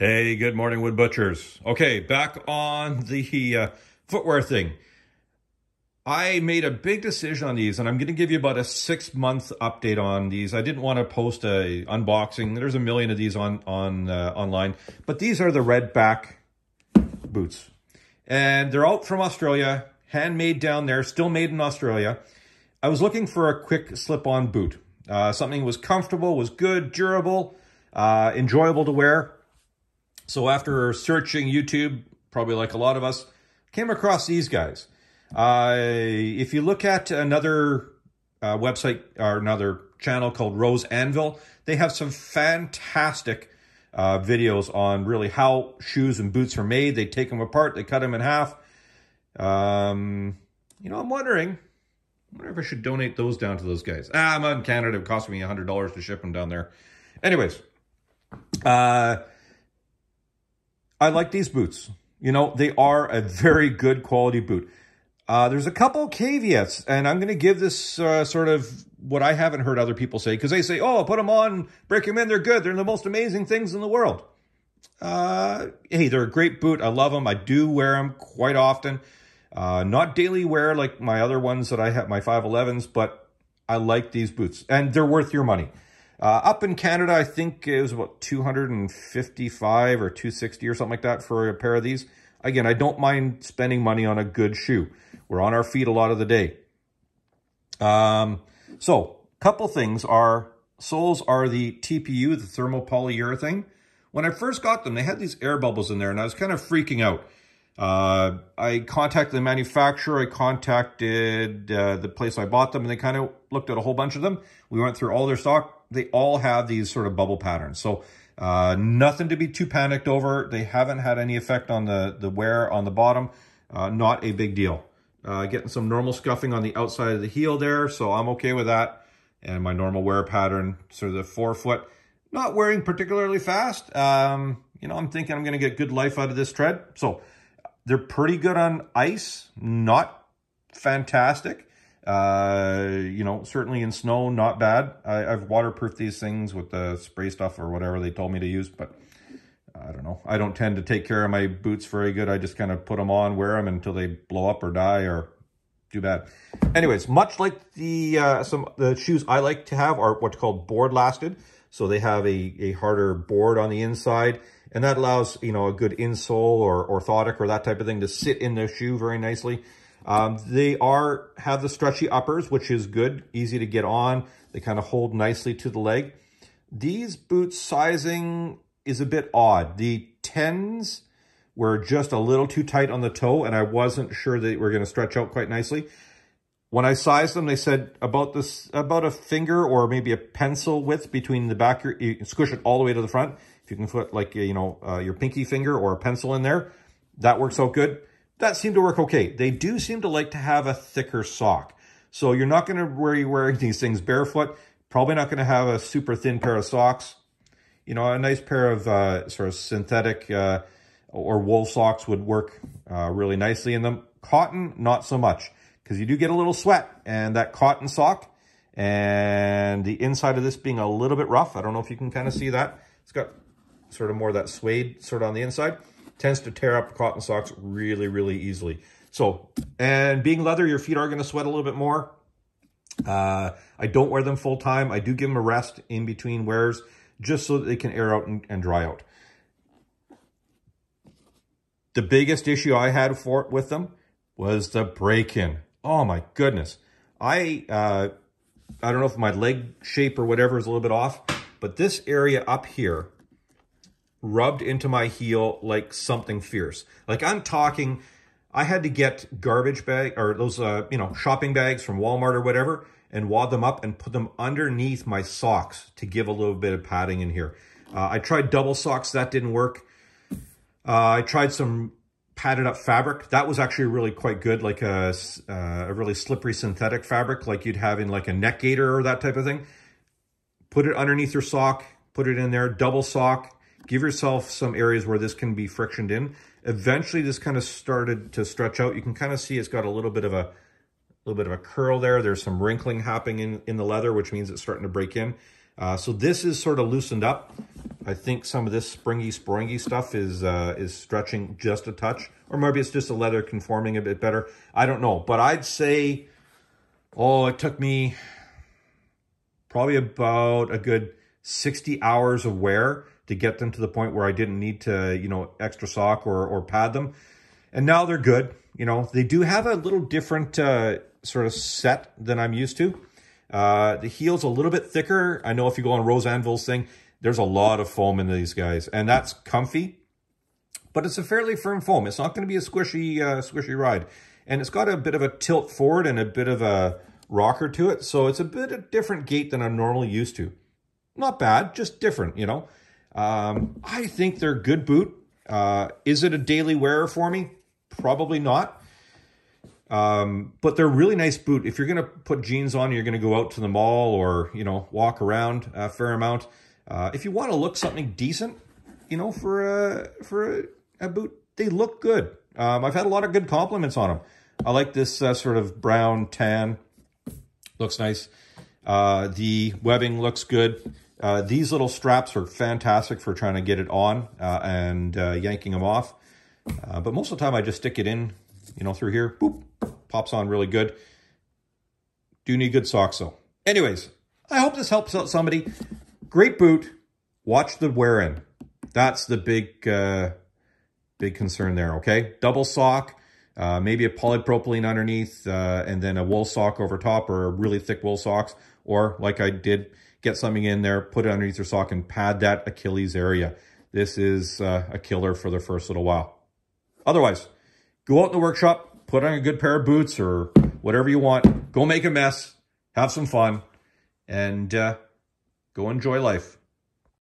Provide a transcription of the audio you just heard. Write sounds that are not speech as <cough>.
Hey, good morning, Wood Butchers. Okay, back on the uh, footwear thing. I made a big decision on these, and I'm going to give you about a six-month update on these. I didn't want to post a unboxing. There's a million of these on on uh, online, but these are the Redback boots, and they're out from Australia, handmade down there, still made in Australia. I was looking for a quick slip-on boot, uh, something was comfortable, was good, durable, uh, enjoyable to wear. So after searching YouTube, probably like a lot of us, came across these guys. Uh, if you look at another uh, website or another channel called Rose Anvil, they have some fantastic uh, videos on really how shoes and boots are made. They take them apart, they cut them in half. Um, you know, I'm wondering, I wonder if I should donate those down to those guys. Ah, I'm in Canada. It cost me $100 to ship them down there. Anyways, uh, I like these boots. You know, they are a very good quality boot. Uh, there's a couple caveats, and I'm going to give this uh, sort of what I haven't heard other people say, because they say, oh, put them on, break them in, they're good. They're the most amazing things in the world. Uh, hey, they're a great boot. I love them. I do wear them quite often. Uh, not daily wear like my other ones that I have, my 511s, but I like these boots, and they're worth your money. Uh, up in Canada, I think it was about 255 or 260 or something like that for a pair of these. Again, I don't mind spending money on a good shoe. We're on our feet a lot of the day. Um, so, couple things are, soles are the TPU, the thermopolyurethane. When I first got them, they had these air bubbles in there, and I was kind of freaking out. Uh, I contacted the manufacturer, I contacted uh, the place I bought them, and they kind of looked at a whole bunch of them. We went through all their stock they all have these sort of bubble patterns. So uh, nothing to be too panicked over. They haven't had any effect on the, the wear on the bottom. Uh, not a big deal. Uh, getting some normal scuffing on the outside of the heel there, so I'm okay with that. And my normal wear pattern, sort of the forefoot. Not wearing particularly fast. Um, you know, I'm thinking I'm going to get good life out of this tread. So they're pretty good on ice. Not fantastic. Uh, you know, certainly in snow, not bad. I, have waterproofed these things with the spray stuff or whatever they told me to use, but I don't know. I don't tend to take care of my boots very good. I just kind of put them on, wear them until they blow up or die or do bad. Anyways, much like the uh, some the shoes I like to have are what's called board lasted. So they have a, a harder board on the inside, and that allows, you know, a good insole or orthotic or that type of thing to sit in the shoe very nicely. Um, they are have the stretchy uppers, which is good, easy to get on. They kind of hold nicely to the leg. These boots sizing is a bit odd. The 10s were just a little too tight on the toe, and I wasn't sure they were going to stretch out quite nicely. When I sized them, they said about this about a finger or maybe a pencil width between the back. You squish it all the way to the front. If you can put like, you know, uh, your pinky finger or a pencil in there, that works out good that seemed to work okay. They do seem to like to have a thicker sock. So you're not going to be wearing <laughs> these things barefoot. Probably not going to have a super thin pair of socks. You know, a nice pair of uh, sort of synthetic uh, or wool socks would work uh, really nicely in them. Cotton, not so much, because you do get a little sweat. And that cotton sock and the inside of this being a little bit rough. I don't know if you can kind of see that. It's got sort of more that suede sort of on the inside tends to tear up cotton socks really, really easily. So, and being leather, your feet are going to sweat a little bit more. Uh, I don't wear them full time. I do give them a rest in between wears just so that they can air out and, and dry out. The biggest issue I had for with them was the break-in. Oh my goodness. I, uh, I don't know if my leg shape or whatever is a little bit off, but this area up here rubbed into my heel like something fierce. Like I'm talking, I had to get garbage bag or those, uh, you know, shopping bags from Walmart or whatever and wad them up and put them underneath my socks to give a little bit of padding in here. Uh, I tried double socks. That didn't work. Uh, I tried some padded up fabric. That was actually really quite good, like a, uh, a really slippery synthetic fabric like you'd have in like a neck gaiter or that type of thing. Put it underneath your sock, put it in there, double sock, Give yourself some areas where this can be frictioned in. Eventually, this kind of started to stretch out. You can kind of see it's got a little bit of a little bit of a curl there. There's some wrinkling happening in, in the leather, which means it's starting to break in. Uh, so this is sort of loosened up. I think some of this springy, springy stuff is uh, is stretching just a touch. Or maybe it's just the leather conforming a bit better. I don't know. But I'd say, oh, it took me probably about a good 60 hours of wear to get them to the point where I didn't need to, you know, extra sock or, or pad them. And now they're good. You know, they do have a little different uh, sort of set than I'm used to. Uh, the heel's a little bit thicker. I know if you go on Rose Anvil's thing, there's a lot of foam in these guys, and that's comfy. But it's a fairly firm foam. It's not going to be a squishy, uh, squishy ride. And it's got a bit of a tilt forward and a bit of a rocker to it. So it's a bit of different gait than I'm normally used to. Not bad, just different, you know. Um, I think they're good boot. Uh, is it a daily wearer for me? Probably not. Um, but they're really nice boot. If you're going to put jeans on, you're going to go out to the mall or, you know, walk around a fair amount. Uh, if you want to look something decent, you know, for a, for a, a boot, they look good. Um, I've had a lot of good compliments on them. I like this uh, sort of brown tan. Looks nice. Uh, the webbing looks good. Uh, these little straps are fantastic for trying to get it on uh, and uh, yanking them off. Uh, but most of the time I just stick it in, you know, through here. Boop, pops on really good. Do need good socks though. Anyways, I hope this helps out somebody. Great boot. Watch the wear in. That's the big, uh, big concern there, okay? Double sock, uh, maybe a polypropylene underneath, uh, and then a wool sock over top or really thick wool socks. Or like I did, get something in there, put it underneath your sock and pad that Achilles area. This is uh, a killer for the first little while. Otherwise, go out in the workshop, put on a good pair of boots or whatever you want. Go make a mess, have some fun, and uh, go enjoy life.